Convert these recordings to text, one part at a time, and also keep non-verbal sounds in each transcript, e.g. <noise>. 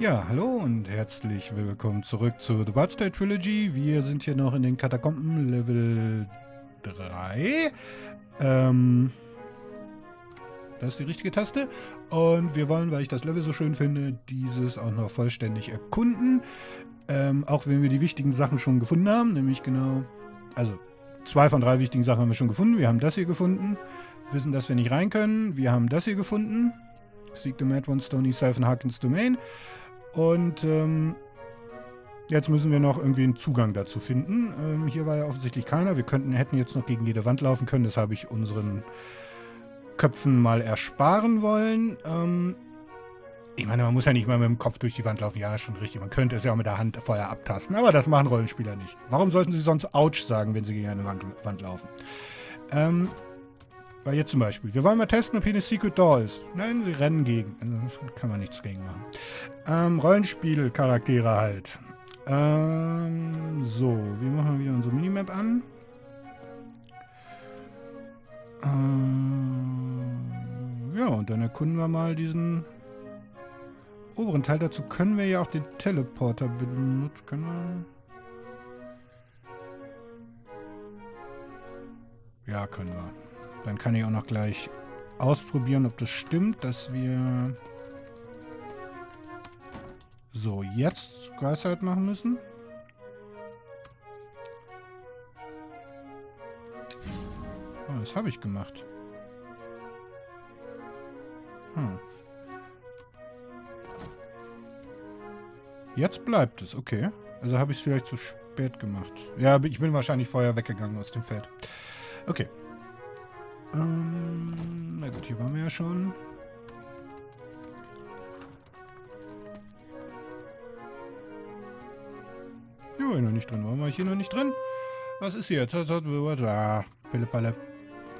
Ja, hallo und herzlich willkommen zurück zu The Bud State Trilogy. Wir sind hier noch in den Katakomben Level 3. Ähm, das ist die richtige Taste. Und wir wollen, weil ich das Level so schön finde, dieses auch noch vollständig erkunden. Ähm, auch wenn wir die wichtigen Sachen schon gefunden haben, nämlich genau, also zwei von drei wichtigen Sachen haben wir schon gefunden. Wir haben das hier gefunden, wissen, dass wir nicht rein können. Wir haben das hier gefunden. Seek the Mad One, Stony in Harkins Domain. Und ähm, jetzt müssen wir noch irgendwie einen Zugang dazu finden. Ähm, hier war ja offensichtlich keiner. Wir könnten, hätten jetzt noch gegen jede Wand laufen können. Das habe ich unseren Köpfen mal ersparen wollen. Ähm, ich meine, man muss ja nicht mal mit dem Kopf durch die Wand laufen. Ja, schon richtig. Man könnte es ja auch mit der Hand vorher abtasten. Aber das machen Rollenspieler nicht. Warum sollten sie sonst Ouch sagen, wenn sie gegen eine Wand, Wand laufen? Ähm, weil jetzt zum Beispiel, wir wollen mal testen, ob hier eine Secret Door ist. Nein, sie rennen gegen. Also, kann man nichts gegen machen. Ähm, Rollenspiel-Charaktere halt. Ähm, so, wir machen wieder unsere Minimap an. Ähm, ja, und dann erkunden wir mal diesen oberen Teil. Dazu können wir ja auch den Teleporter benutzen. Können wir? Ja, können wir. Dann kann ich auch noch gleich ausprobieren, ob das stimmt, dass wir so jetzt Geistheit machen müssen. Oh, das habe ich gemacht. Hm. Jetzt bleibt es, okay. Also habe ich es vielleicht zu spät gemacht. Ja, ich bin wahrscheinlich vorher weggegangen aus dem Feld. Okay. Ähm, na gut, hier waren wir ja schon. Jo, noch nicht drin. Warum war ich hier noch nicht drin? Was ist hier? Ah, Pille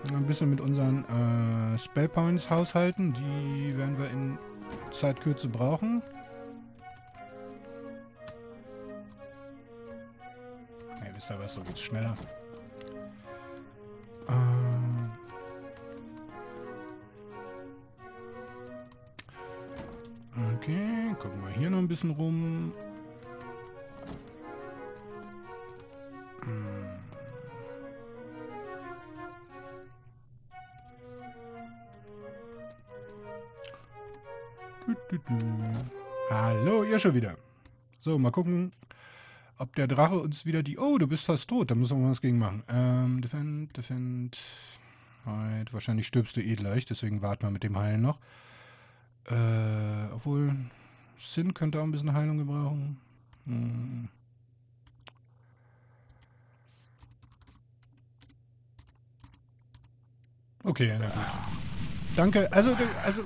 Ein bisschen mit unseren äh, Spellpoints haushalten. Die werden wir in Zeitkürze brauchen. Hey, wisst ihr was? So geht's schneller. Okay, gucken wir hier noch ein bisschen rum. Hm. Hallo, ihr schon wieder. So, mal gucken, ob der Drache uns wieder die... Oh, du bist fast tot. Da müssen wir was gegen machen. Ähm, defend, defend. Halt. Wahrscheinlich stirbst du eh gleich, deswegen warten wir mit dem Heilen noch. Äh, obwohl, Sin könnte auch ein bisschen Heilung gebrauchen. Hm. Okay, na. Danke. Also, also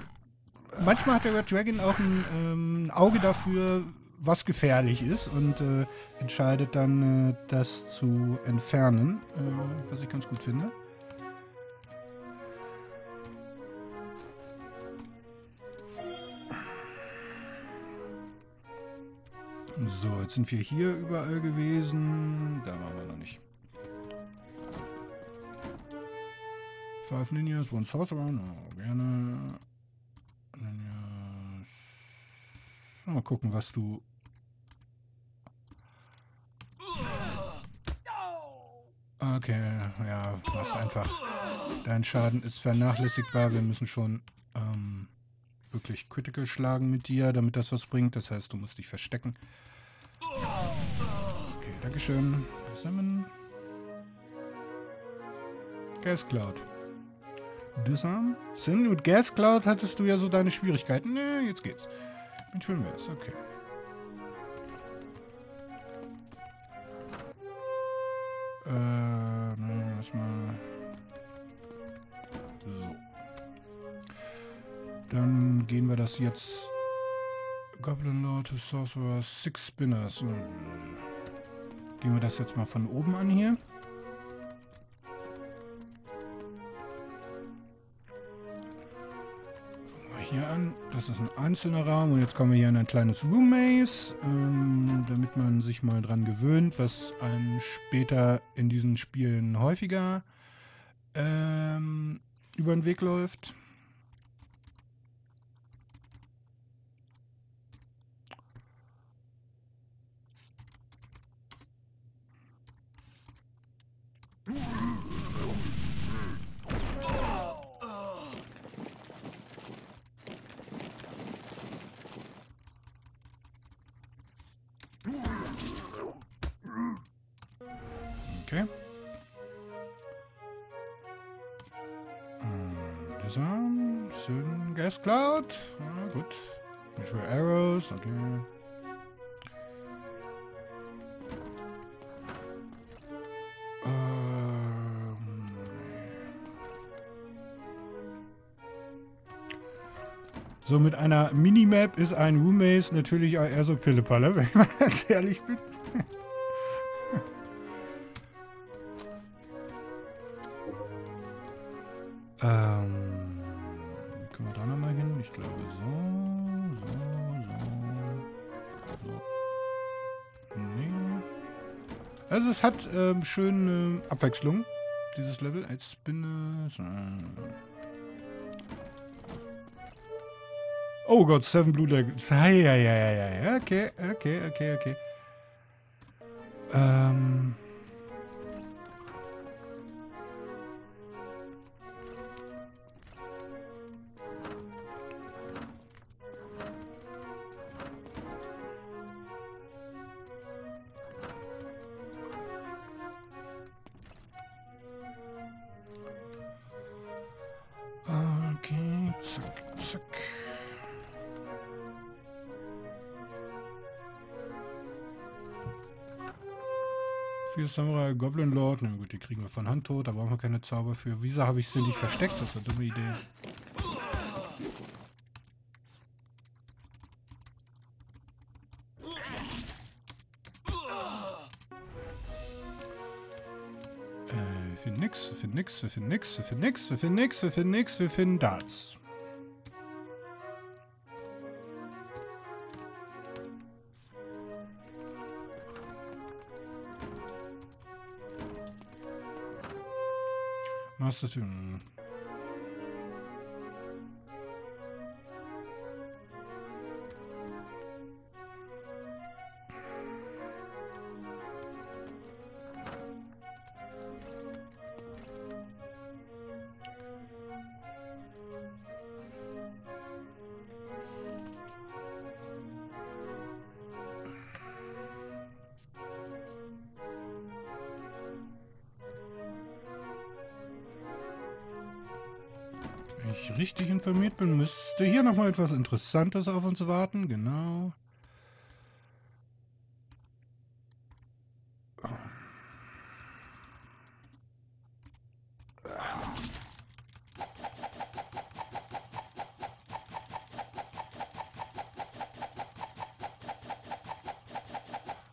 manchmal hat der Red Dragon auch ein ähm, Auge dafür, was gefährlich ist und äh, entscheidet dann, äh, das zu entfernen, äh, was ich ganz gut finde. So, jetzt sind wir hier überall gewesen. Da waren wir noch nicht. Five Ninjas, One Sorcerer. No, gerne. Ninjas. Mal gucken, was du... Okay, ja, machst einfach. Dein Schaden ist vernachlässigbar. Wir müssen schon ähm, wirklich Critical schlagen mit dir, damit das was bringt. Das heißt, du musst dich verstecken. Dankeschön. Salmon. Gas Cloud. Disarm? Sin, mit Gas Cloud hattest du ja so deine Schwierigkeiten. Ne, jetzt geht's. Mit Schwimmwest, okay. Äh, lass mal. So. Dann gehen wir das jetzt Goblin Lord Sorcerer, Six Spinners. Gehen wir das jetzt mal von oben an hier. hier an. Das ist ein einzelner Raum und jetzt kommen wir hier in ein kleines Room Maze, ähm, damit man sich mal dran gewöhnt, was einem später in diesen Spielen häufiger ähm, über den Weg läuft. Okay. Ähm, Disarm, Syn, Gas Cloud. Ah, gut. Visual Arrows, okay. Ähm, So, mit einer Minimap ist ein Roommaze natürlich eher so Pillepalle, <laughs> wenn ich mal ehrlich bin. Hat ähm, schöne Abwechslung, dieses Level. Als Spinne... Oh Gott, Seven Blue Dragons. Ja, ja, ja, ja, ja. Okay, okay, okay, okay. Ähm. Samurai Goblin Lord. Na gut, die kriegen wir von Hand tot. Da brauchen wir keine Zauber für. Wieso habe ich sie nicht versteckt? Das ist eine dumme Idee. Äh, wir finden nix, wir finden nix, wir finden nix, wir finden nix, wir finden nix, wir finden nix, wir finden Darts. Nasıl tüm? Bin, müsste hier nochmal etwas Interessantes auf uns warten. Genau.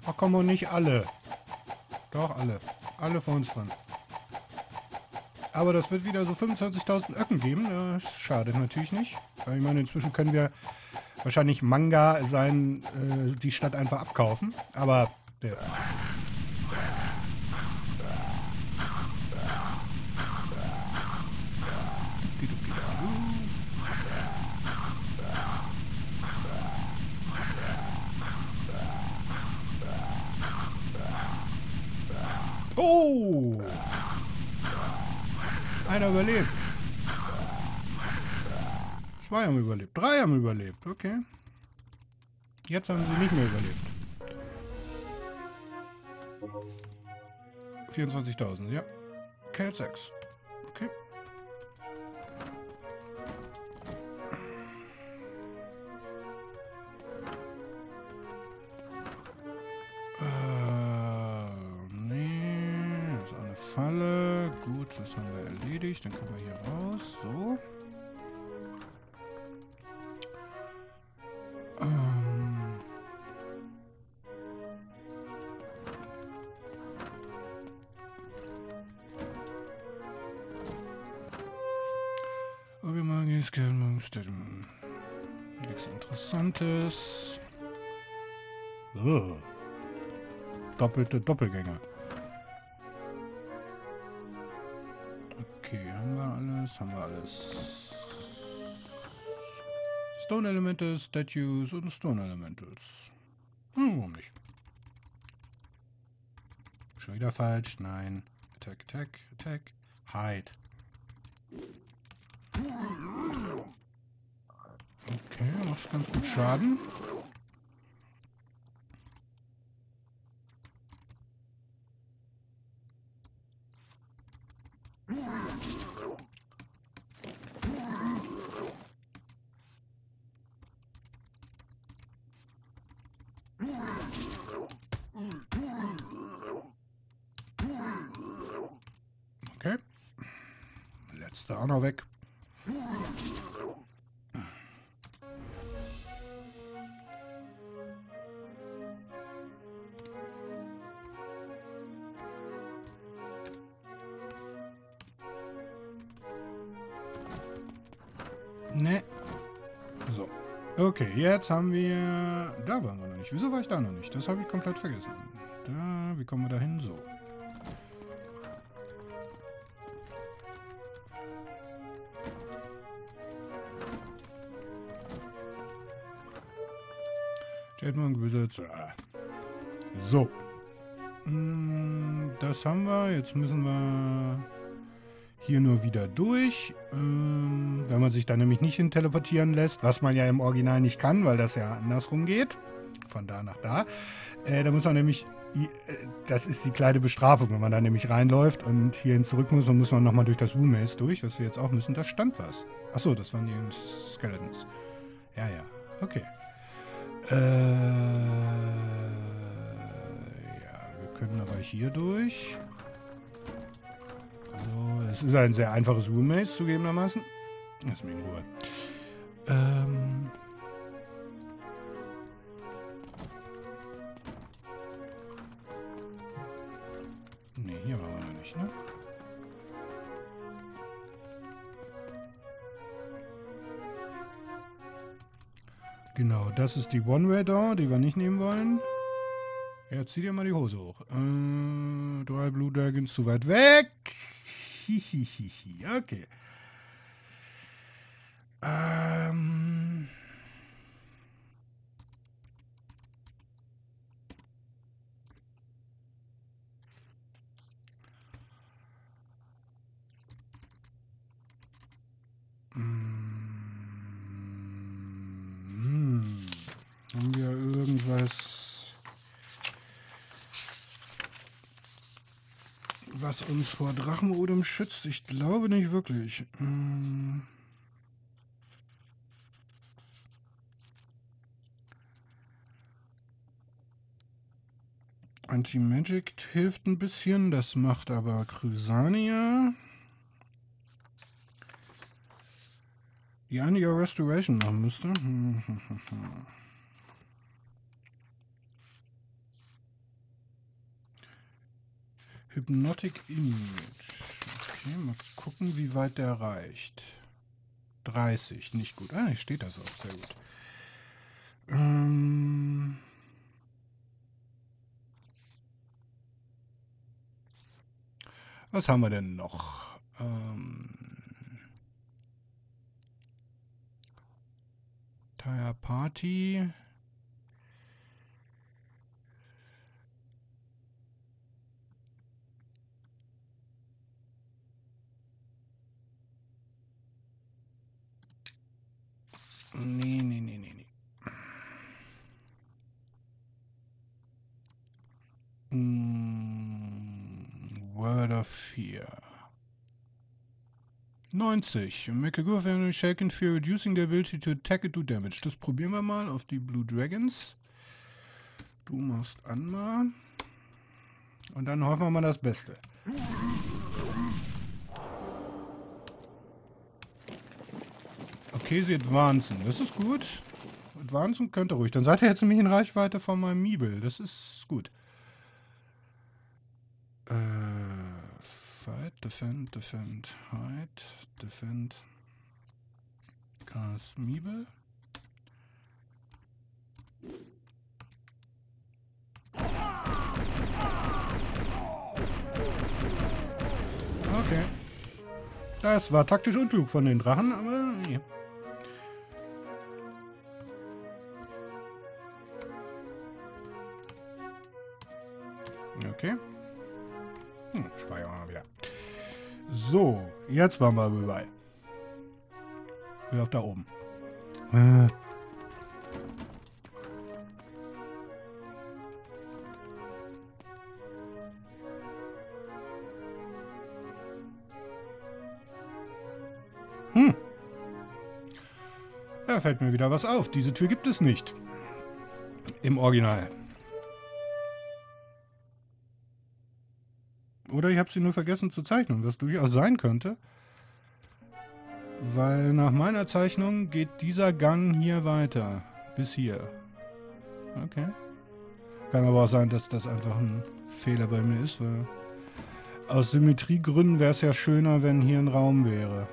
Ach komm, und nicht alle. Doch, alle. Alle von uns dran. Aber das wird wieder so 25.000 Öcken geben. Das schadet natürlich nicht. Ich meine, inzwischen können wir wahrscheinlich Manga sein, äh, die Stadt einfach abkaufen. Aber der. Oh! Einer überlebt. Zwei haben überlebt. Drei haben überlebt. Okay. Jetzt haben sie nicht mehr überlebt. 24.000, ja. Cat 6. erledigt. Dann können wir hier raus. So. Ähm. Okay, Magies, Nichts Interessantes. Ugh. Doppelte Doppelgänger. Haben wir alles. Stone Elementals, Statues und Stone Elementals. Hm, warum nicht? Schon wieder falsch, nein. Attack, attack, attack. Hide. Okay, macht ganz gut Schaden. Letzte auch noch weg. Ne. So. Okay, jetzt haben wir... Da waren wir noch nicht. Wieso war ich da noch nicht? Das habe ich komplett vergessen. Da, wie kommen wir da hin? So. Besitzer. So. Mm, das haben wir. Jetzt müssen wir hier nur wieder durch. Ähm, wenn man sich da nämlich nicht hin teleportieren lässt, was man ja im Original nicht kann, weil das ja andersrum geht. Von da nach da. Äh, da muss man nämlich, äh, das ist die kleine Bestrafung, wenn man da nämlich reinläuft und hierhin zurück muss, dann muss man nochmal durch das Woo-Maze durch, was wir jetzt auch müssen. Da stand was. Achso, das waren die Skeletons. Ja, ja. Okay. Äh, ja, wir können aber hier durch. So, es ist ein sehr einfaches Room-Maze, zugegebenermaßen. Lass mich in Ruhe. Ähm... Ne, hier waren wir noch nicht, ne? Genau, das ist die One-Way-Door, die wir nicht nehmen wollen. Ja, zieh dir mal die Hose hoch. Äh, drei Blue Dragons zu weit weg. Hihihihi, okay. Ähm. Haben wir irgendwas, was uns vor Drachenodem schützt? Ich glaube nicht wirklich. Hm. Anti-Magic hilft ein bisschen, das macht aber Crysania. Die einige Restoration machen müsste. Hm, hm, hm, hm. Hypnotic Image. Okay, mal gucken, wie weit der reicht. 30, nicht gut. Ah, hier steht das auch, sehr gut. Ähm Was haben wir denn noch? Ähm Tire Party. Nee, nee, nee, nee, nee. Mm, Word of Fear. 90. Make a go when shaken fear reducing the ability to attack and do damage. Das probieren wir mal auf die Blue Dragons. Du machst Anma. Und dann hoffen wir mal das Beste. Okay, sie advancen. Das ist gut. Advancen könnte ruhig. Dann seid ihr jetzt nämlich in Reichweite von meinem Meeble. Das ist gut. Äh, fight, defend, defend, hide, defend. Cast Meeble. Okay. Das war taktisch unklug von den Drachen, aber ja. Okay. Hm, speichern wir mal wieder. So, jetzt waren wir überall. Wieder auf da oben. Äh. Hm. Da fällt mir wieder was auf. Diese Tür gibt es nicht. Im Original. Oder ich habe sie nur vergessen zu zeichnen, was durchaus sein könnte. Weil nach meiner Zeichnung geht dieser Gang hier weiter. Bis hier. Okay. Kann aber auch sein, dass das einfach ein Fehler bei mir ist, weil aus Symmetriegründen wäre es ja schöner, wenn hier ein Raum wäre.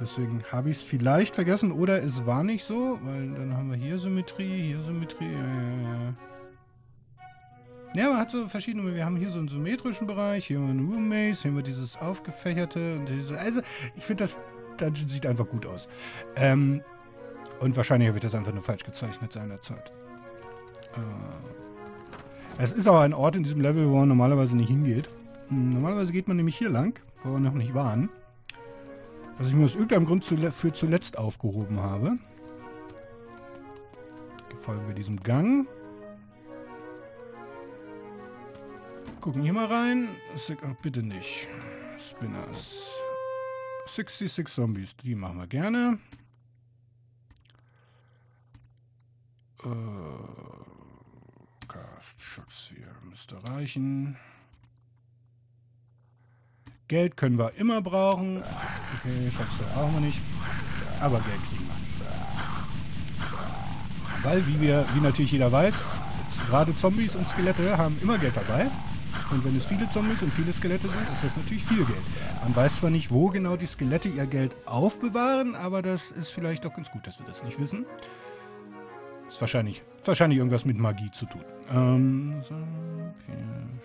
Deswegen habe ich es vielleicht vergessen oder es war nicht so, weil dann haben wir hier Symmetrie, hier Symmetrie. Ja, ja, ja. Ja, man hat so verschiedene. Wir haben hier so einen symmetrischen Bereich, hier haben wir einen Room Maze, hier haben wir dieses aufgefächerte. Diese, also, ich finde, das Dungeon sieht einfach gut aus. Ähm, und wahrscheinlich habe ich das einfach nur falsch gezeichnet seinerzeit. Äh, es ist auch ein Ort in diesem Level, wo man normalerweise nicht hingeht. Hm, normalerweise geht man nämlich hier lang, wo wir noch nicht waren. Was ich mir aus irgendeinem Grund für zuletzt aufgehoben habe. Folgen wir diesem Gang. Gucken hier mal rein. Oh, bitte nicht. Spinners. 66 Zombies, die machen wir gerne. Äh, Cast Schutzvier müsste reichen. Geld können wir immer brauchen. Okay, Schutzvier brauchen wir nicht. Aber Geld kriegen wir. Weil, wie wir, wie natürlich jeder weiß, gerade Zombies und Skelette haben immer Geld dabei. Und wenn es viele Zombies und viele Skelette sind, ist das natürlich viel Geld. Man weiß zwar nicht, wo genau die Skelette ihr Geld aufbewahren, aber das ist vielleicht doch ganz gut, dass wir das nicht wissen. Ist wahrscheinlich, wahrscheinlich irgendwas mit Magie zu tun. Ähm, so, vier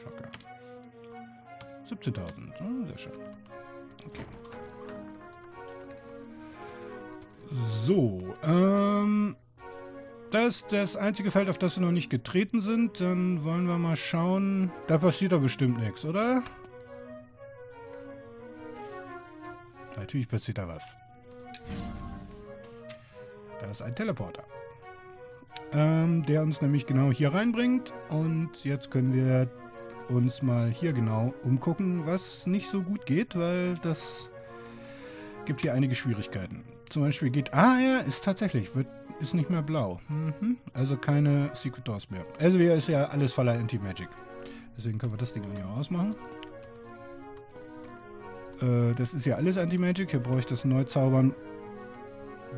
Schocker. 17.000, oh, sehr schön. Okay. So, ähm, das ist das einzige Feld, auf das wir noch nicht getreten sind. Dann wollen wir mal schauen. Da passiert doch bestimmt nichts, oder? Natürlich passiert da was. Da ist ein Teleporter. Ähm, der uns nämlich genau hier reinbringt. Und jetzt können wir uns mal hier genau umgucken, was nicht so gut geht, weil das gibt hier einige Schwierigkeiten. Zum Beispiel geht... Ah ja, ist tatsächlich. Wird ist nicht mehr blau. Mhm. Also keine Secret Doors mehr. Also hier ist ja alles voller Anti-Magic. Deswegen können wir das Ding hier ausmachen. Äh, das ist ja alles Anti-Magic. Hier brauche ich das Neuzaubern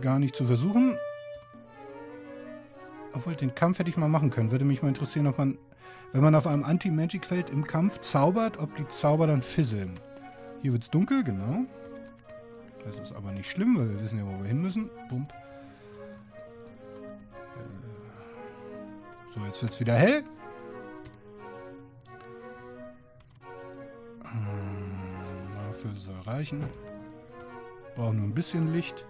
gar nicht zu versuchen. Obwohl, den Kampf hätte ich mal machen können. Würde mich mal interessieren, ob man, wenn man auf einem Anti-Magic-Feld im Kampf zaubert, ob die Zauber dann fisseln. Hier wird es dunkel, genau. Das ist aber nicht schlimm, weil wir wissen ja, wo wir hin müssen. Bump. So, jetzt wird es wieder hell. Hm, dafür soll reichen. Brauchen nur ein bisschen Licht.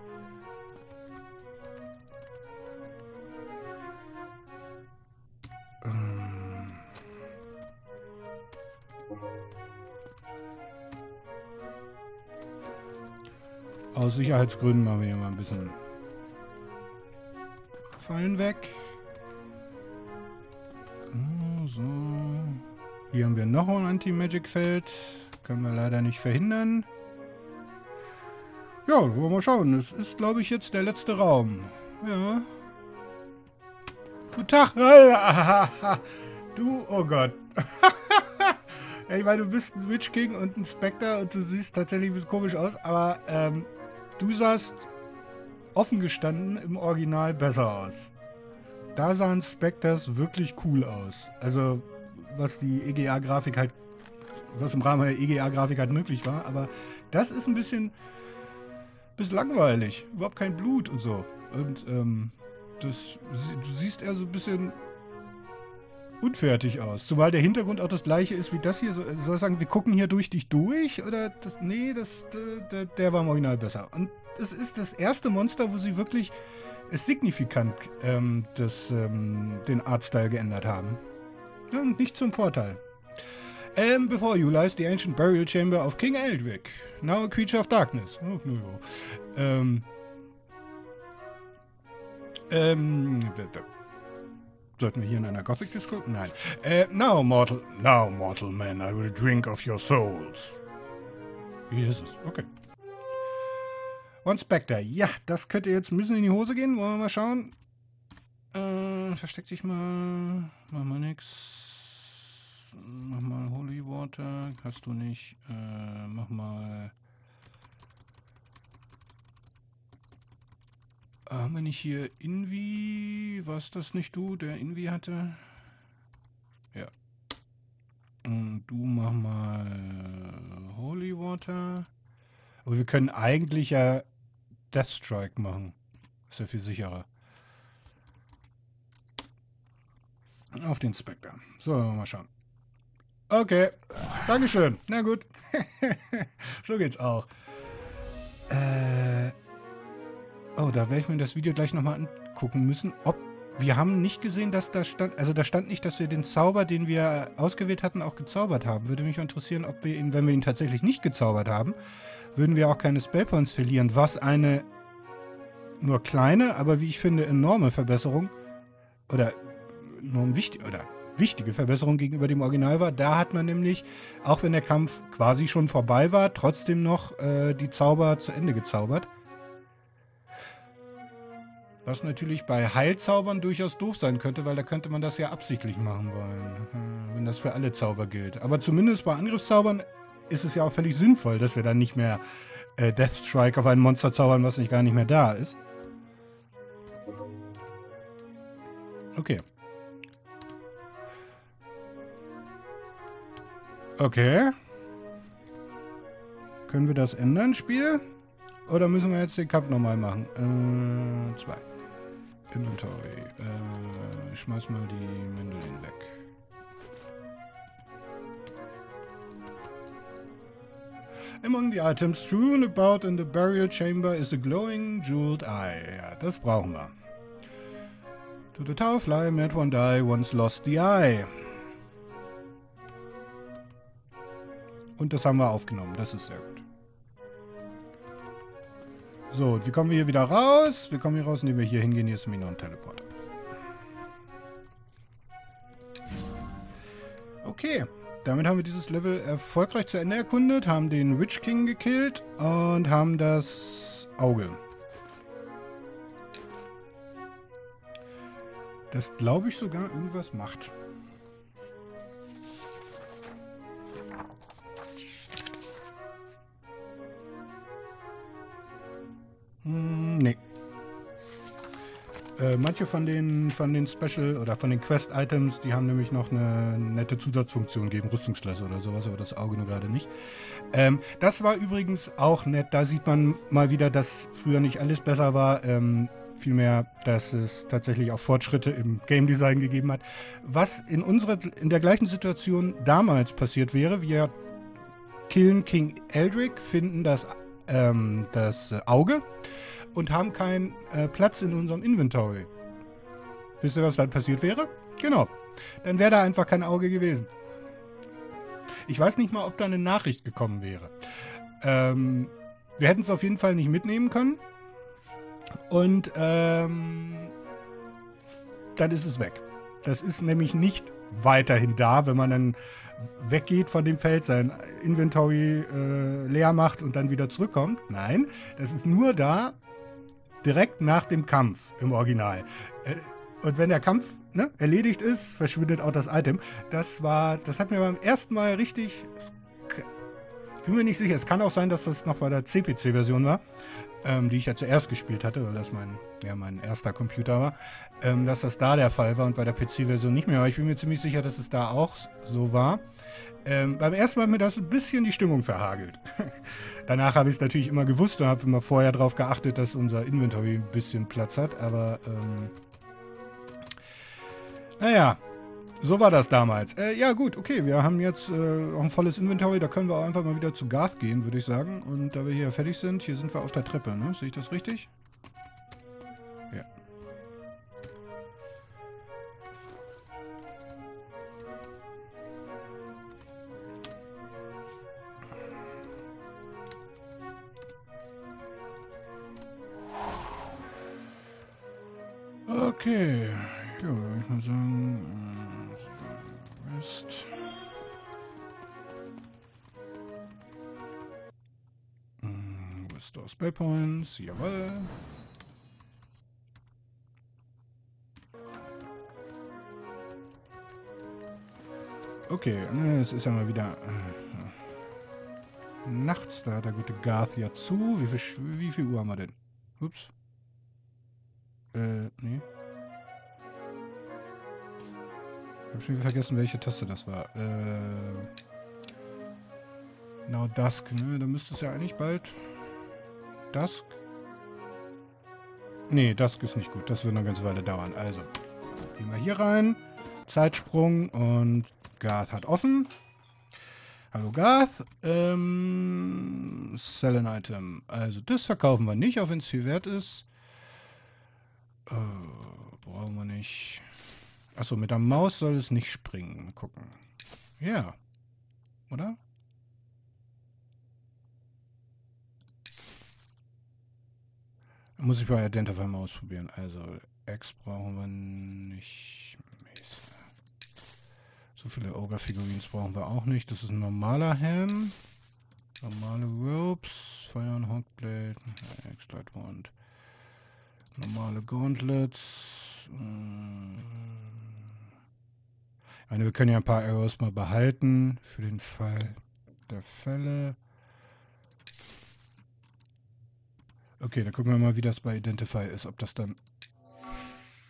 Ähm. Aus Sicherheitsgründen machen wir hier mal ein bisschen Fallen weg. Hier haben wir noch ein Anti-Magic-Feld. Können wir leider nicht verhindern. Ja, wollen wir mal schauen. Es ist, glaube ich, jetzt der letzte Raum. Ja. Guten Tag. <laughs> Du, oh Gott. <laughs> ich meine, du bist ein Witch King und ein Spectre und du siehst tatsächlich ein bisschen komisch aus, aber ähm, du sahst offen gestanden im Original besser aus da sahen Spectres wirklich cool aus. Also, was die EGA-Grafik halt, was im Rahmen der EGA-Grafik halt möglich war. Aber das ist ein bisschen, bisschen langweilig. Überhaupt kein Blut und so. Und, ähm, das, du siehst eher so ein bisschen unfertig aus. Zumal der Hintergrund auch das gleiche ist wie das hier. So, soll ich sagen, wir gucken hier durch dich durch? Oder das, nee, das, der, der war im Original besser. Und es ist das erste Monster, wo sie wirklich signifikant ähm, das, ähm, den Artstyle geändert haben. Und nicht zum Vorteil. Um, before you lies the ancient burial chamber of King Eldrick, now a creature of darkness. Oh, no. Ähm, ähm, sollten wir hier in einer Gothic Disco? Nein. Uh, now, mortal, now, mortal man, I will drink of your souls. Jesus, okay. One Spectre. Ja, das könnte jetzt ein bisschen in die Hose gehen. Wollen wir mal schauen. Äh, versteck dich mal. Machen wir nix. Mach mal Holy Water. Hast du nicht. Äh, mach mal. Haben wir nicht hier Invi? Was das nicht du, der Invi hatte? Ja. Und du mach mal Holy Water. Aber wir können eigentlich ja Deathstrike machen. Ist ja viel sicherer. Auf den Spectre. So, mal schauen. Okay. Dankeschön. Na gut. <laughs> so geht's auch. Äh. Oh, da werde ich mir das Video gleich nochmal angucken müssen. Ob. Wir haben nicht gesehen, dass da stand. Also da stand nicht, dass wir den Zauber, den wir ausgewählt hatten, auch gezaubert haben. Würde mich interessieren, ob wir ihn, wenn wir ihn tatsächlich nicht gezaubert haben, würden wir auch keine Spellpoints verlieren. Was eine nur kleine, aber wie ich finde, enorme Verbesserung. Oder enorm wichtig. Oder wichtige Verbesserung gegenüber dem Original war. Da hat man nämlich, auch wenn der Kampf quasi schon vorbei war, trotzdem noch äh, die Zauber zu Ende gezaubert. Was natürlich bei Heilzaubern durchaus doof sein könnte, weil da könnte man das ja absichtlich machen wollen, äh, wenn das für alle Zauber gilt. Aber zumindest bei Angriffszaubern ist es ja auch völlig sinnvoll, dass wir dann nicht mehr äh, Death Strike auf ein Monster zaubern, was nicht gar nicht mehr da ist. Okay. Okay. Können wir das ändern, Spiel? Oder müssen wir jetzt den Kampf nochmal machen? Äh, zwei. Inventory. Äh, ich schmeiß mal die Mendelin weg. Among the items strewn about in the burial chamber is a glowing jeweled eye. Ja, das brauchen wir. To the tower fly, met one die, once lost the eye. Und das haben wir aufgenommen. Das ist sehr gut. So, wie kommen wir hier wieder raus? Wir kommen hier raus, indem wir hier hingehen. Hier ist nämlich noch ein Teleporter. Okay, damit haben wir dieses Level erfolgreich zu Ende erkundet, haben den Witch King gekillt und haben das Auge. Das glaube ich sogar irgendwas macht. Äh, manche von den, von den Special oder von den Quest-Items, die haben nämlich noch eine nette Zusatzfunktion geben, Rüstungsklasse oder sowas, aber das Auge nur gerade nicht. Ähm, das war übrigens auch nett. Da sieht man mal wieder, dass früher nicht alles besser war. Ähm, vielmehr, dass es tatsächlich auch Fortschritte im Game Design gegeben hat. Was in unserer, in der gleichen Situation damals passiert wäre, wir killen King Eldrick, finden das ähm, das Auge und haben keinen äh, Platz in unserem Inventory. Wisst ihr, was dann passiert wäre? Genau. Dann wäre da einfach kein Auge gewesen. Ich weiß nicht mal, ob da eine Nachricht gekommen wäre. Ähm, wir hätten es auf jeden Fall nicht mitnehmen können. Und ähm, dann ist es weg. Das ist nämlich nicht weiterhin da, wenn man dann weggeht von dem Feld, sein Inventory äh, leer macht und dann wieder zurückkommt. Nein, das ist nur da direkt nach dem Kampf im Original. Äh, und wenn der Kampf ne, erledigt ist, verschwindet auch das Item. Das war, das hat mir beim ersten Mal richtig. Ich bin mir nicht sicher. Es kann auch sein, dass das noch bei der CPC-Version war ähm, die ich ja zuerst gespielt hatte, weil das mein, ja, mein erster Computer war, ähm, dass das da der Fall war und bei der PC-Version nicht mehr. Aber ich bin mir ziemlich sicher, dass es da auch so war. Ähm, beim ersten Mal hat mir das ein bisschen die Stimmung verhagelt. <laughs> Danach habe ich es natürlich immer gewusst und habe immer vorher darauf geachtet, dass unser Inventory ein bisschen Platz hat. Aber ähm, naja, so war das damals. Äh, ja, gut, okay. Wir haben jetzt äh, auch ein volles Inventory. Da können wir auch einfach mal wieder zu Garth gehen, würde ich sagen. Und da wir hier fertig sind, hier sind wir auf der Treppe, ne? Sehe ich das richtig? Okay. Ja, würde ich mal sagen. Äh ist. Hm, Restore Spell Points, jawohl. Okay, ne, es ist ja mal wieder äh, nachts. Da hat der gute Garth ja zu. Wie viel, wie viel Uhr haben wir denn? Ups. Ich hab schon vergessen, welche Taste das war. Äh. Now Dusk, ne? Da müsste es ja eigentlich bald. Dusk? Nee, Dusk ist nicht gut. Das wird noch eine ganze Weile dauern. Also, gehen wir hier rein. Zeitsprung und Garth hat offen. Hallo Garth. Ähm, sell an Item. Also das verkaufen wir nicht, auch wenn es viel wert ist. Äh, brauchen wir nicht. Achso, mit der Maus soll es nicht springen. Gucken. Ja. Oder? Muss ich bei Identify mal ausprobieren. Also, X brauchen wir nicht. So viele Ogre-Figurines brauchen wir auch nicht. Das ist ein normaler Helm. Normale Ropes. Fire and Hotblade. X-Light Wand. Normale Gauntlets. Hm. Meine, wir können ja ein paar Arrows mal behalten. Für den Fall der Fälle. Okay, dann gucken wir mal, wie das bei Identify ist. Ob das dann...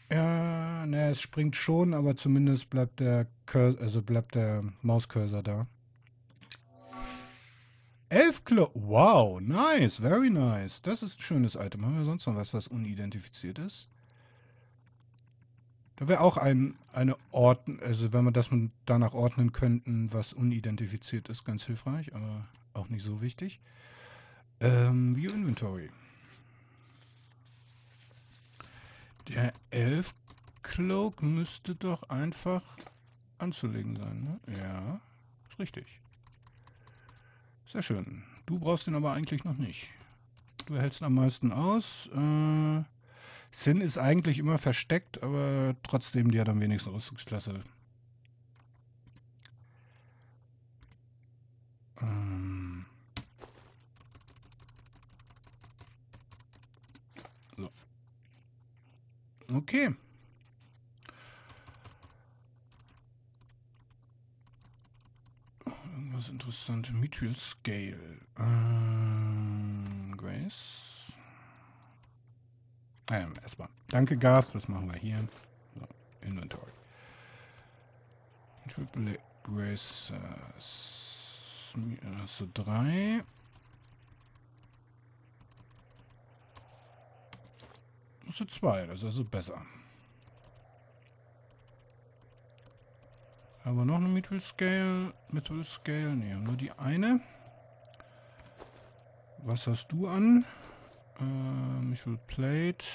Ja, ne, es springt schon, aber zumindest bleibt der Cursor, also bleibt der Mauscursor da. Elf Klo... Wow, nice, very nice. Das ist ein schönes Item. Haben wir sonst noch was, was unidentifiziert ist? Da wäre auch ein, eine Ordnung, also wenn wir das danach ordnen könnten, was unidentifiziert ist, ganz hilfreich, aber auch nicht so wichtig. Ähm, View Inventory. Der Elf Cloak müsste doch einfach anzulegen sein, ne? Ja, ist richtig. Sehr schön. Du brauchst den aber eigentlich noch nicht. Du hältst am meisten aus. Äh, Sin ist eigentlich immer versteckt, aber trotzdem, die hat am wenigsten Rüstungsklasse. Ähm. So. Okay. Irgendwas interessantes. Mithril Scale. Ähm, Grace. Ähm, erstmal. Danke, Garth. Das machen wir hier. So, Inventory. Triple Grace. Hast du drei. Hast du zwei. Das ist also besser. Haben wir noch eine Mithril Scale? Mithril Scale? Ne, nur die eine. Was hast du an? Ähm, ich will Plate.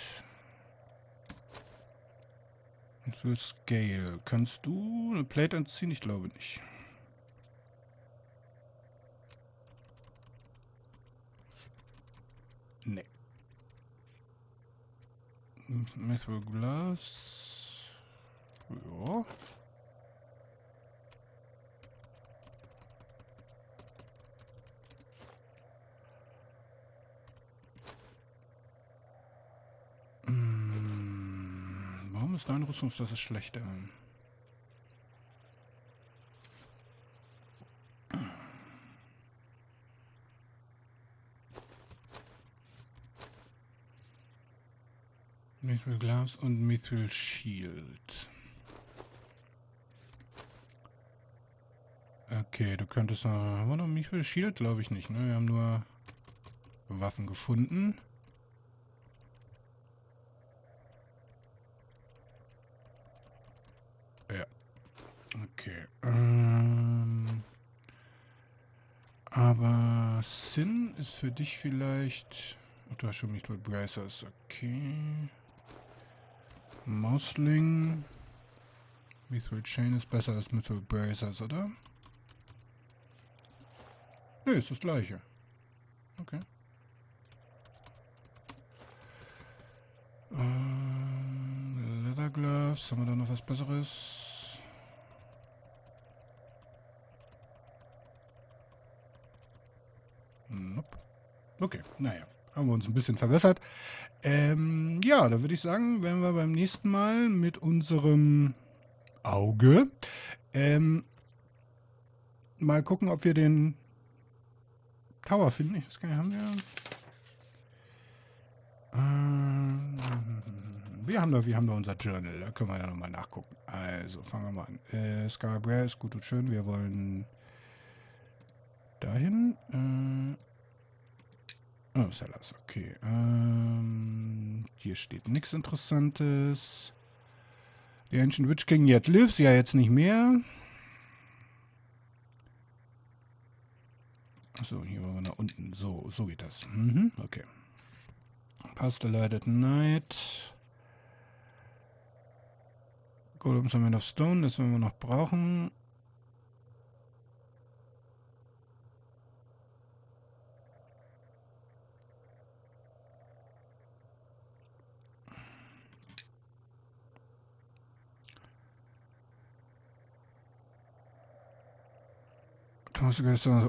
Ich will Scale. Kannst du eine Plate anziehen? Ich glaube nicht. Nee. Metal Gloves. Ja. Ist deine Rüstungsklasse schlechter? Mithril Glas und Mithril Shield. Okay, du könntest noch... Haben wir noch Mithril Shield? Glaube ich nicht, ne? Wir haben nur Waffen gefunden. Okay. Ähm, aber Sin ist für dich vielleicht... Hast schon mich mit Bracers. Okay. Mausling. Mithril Chain ist besser als Mithril Bracers, oder? Ne, ist das gleiche. Okay. Äh, Leather Gloves. Haben wir da noch was Besseres? Nope. Okay, naja, haben wir uns ein bisschen verbessert. Ähm, ja, da würde ich sagen, werden wir beim nächsten Mal mit unserem Auge ähm, mal gucken, ob wir den Tower finden. Ich weiß gar nicht, haben wir... Ähm, wir haben da, wir haben da unser Journal, da können wir ja nochmal nachgucken. Also, fangen wir mal an. Äh, Scarborough ist gut und schön. Wir wollen dahin. Äh, oh, Sellers, okay. Ähm, hier steht nichts Interessantes. The Ancient Witch King yet lives, ja jetzt nicht mehr. Achso, hier wollen wir nach unten. So, so geht das. Mhm, okay. Pastelated Night. Golems haben wir of Stone, das werden wir noch brauchen.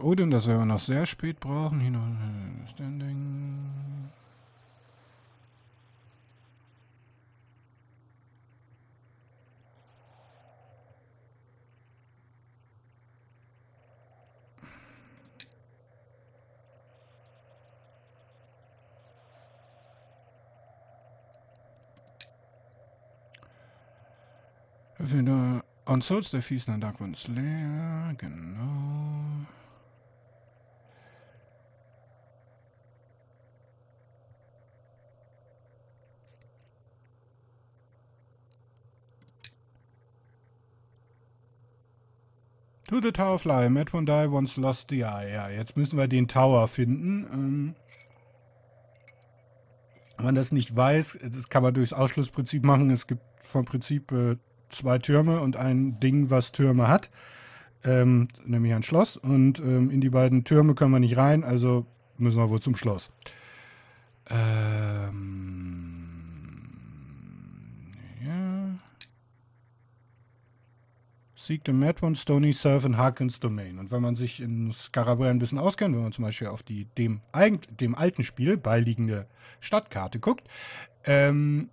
Odin, das werden wir noch sehr spät brauchen. Noch ein Standing. Wieder On Souls, der Fiesner Dark One Slayer, genau. To the Tower Fly. Matt von Die once lost the eye. Ja, jetzt müssen wir den Tower finden. Ähm, wenn man das nicht weiß, das kann man durchs Ausschlussprinzip machen. Es gibt vom Prinzip äh, zwei Türme und ein Ding, was Türme hat. Ähm, nämlich ein Schloss. Und ähm, in die beiden Türme können wir nicht rein, also müssen wir wohl zum Schloss. Ähm, The Mad One, Stony Surf in Harkins Domain. Und wenn man sich in Scarabrae ein bisschen auskennt, wenn man zum Beispiel auf die dem, dem alten Spiel beiliegende Stadtkarte guckt, ähm,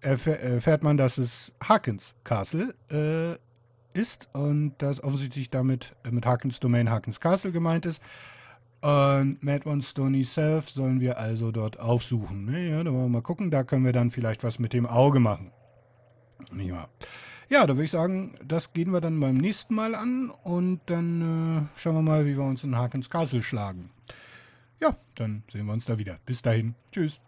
erfährt man, dass es Harkins Castle äh, ist und dass offensichtlich damit äh, mit Harkins Domain Harkins Castle gemeint ist. Und Mad One Stony Self sollen wir also dort aufsuchen. Ja, da wollen wir mal gucken. Da können wir dann vielleicht was mit dem Auge machen. Ja, ja da würde ich sagen, das gehen wir dann beim nächsten Mal an und dann äh, schauen wir mal, wie wir uns in Harkins Castle schlagen. Ja, dann sehen wir uns da wieder. Bis dahin. Tschüss.